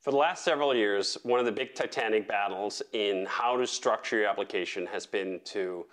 For the last several years, one of the big titanic battles in how to structure your application has been to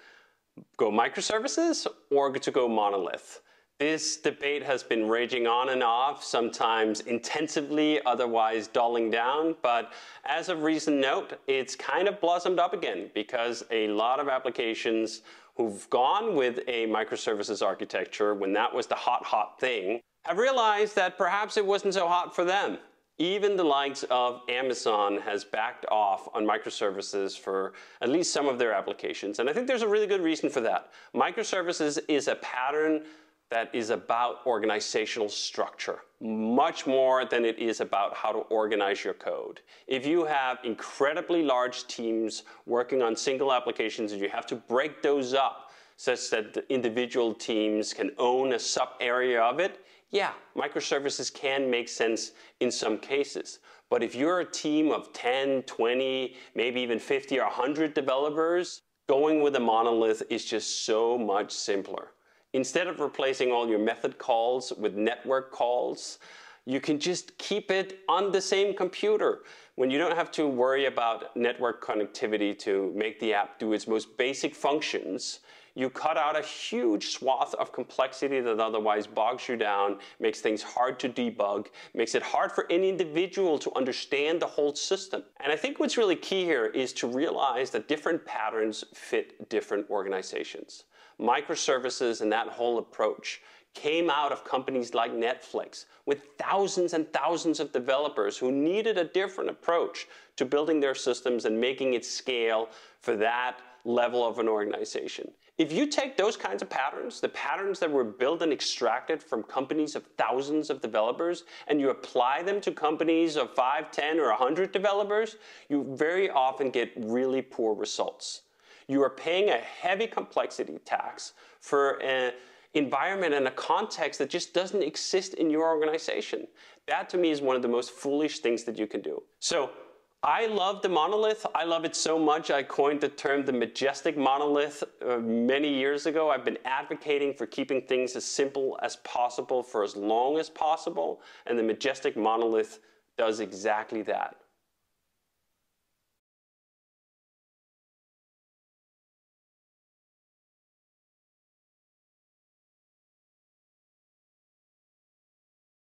go microservices or to go monolith. This debate has been raging on and off, sometimes intensively, otherwise dulling down. But as of recent note, it's kind of blossomed up again because a lot of applications who've gone with a microservices architecture when that was the hot, hot thing have realized that perhaps it wasn't so hot for them. Even the likes of Amazon has backed off on microservices for at least some of their applications. And I think there's a really good reason for that. Microservices is a pattern that is about organizational structure, much more than it is about how to organize your code. If you have incredibly large teams working on single applications and you have to break those up such that the individual teams can own a sub area of it, yeah, microservices can make sense in some cases. But if you're a team of 10, 20, maybe even 50 or 100 developers, going with a monolith is just so much simpler. Instead of replacing all your method calls with network calls, you can just keep it on the same computer. When you don't have to worry about network connectivity to make the app do its most basic functions, you cut out a huge swath of complexity that otherwise bogs you down, makes things hard to debug, makes it hard for any individual to understand the whole system. And I think what's really key here is to realize that different patterns fit different organizations. Microservices and that whole approach came out of companies like Netflix with thousands and thousands of developers who needed a different approach to building their systems and making it scale for that level of an organization. If you take those kinds of patterns, the patterns that were built and extracted from companies of thousands of developers, and you apply them to companies of 5, 10, or 100 developers, you very often get really poor results. You are paying a heavy complexity tax for an environment and a context that just doesn't exist in your organization. That to me is one of the most foolish things that you can do. So I love the monolith. I love it so much. I coined the term the majestic monolith uh, many years ago. I've been advocating for keeping things as simple as possible for as long as possible, and the majestic monolith does exactly that.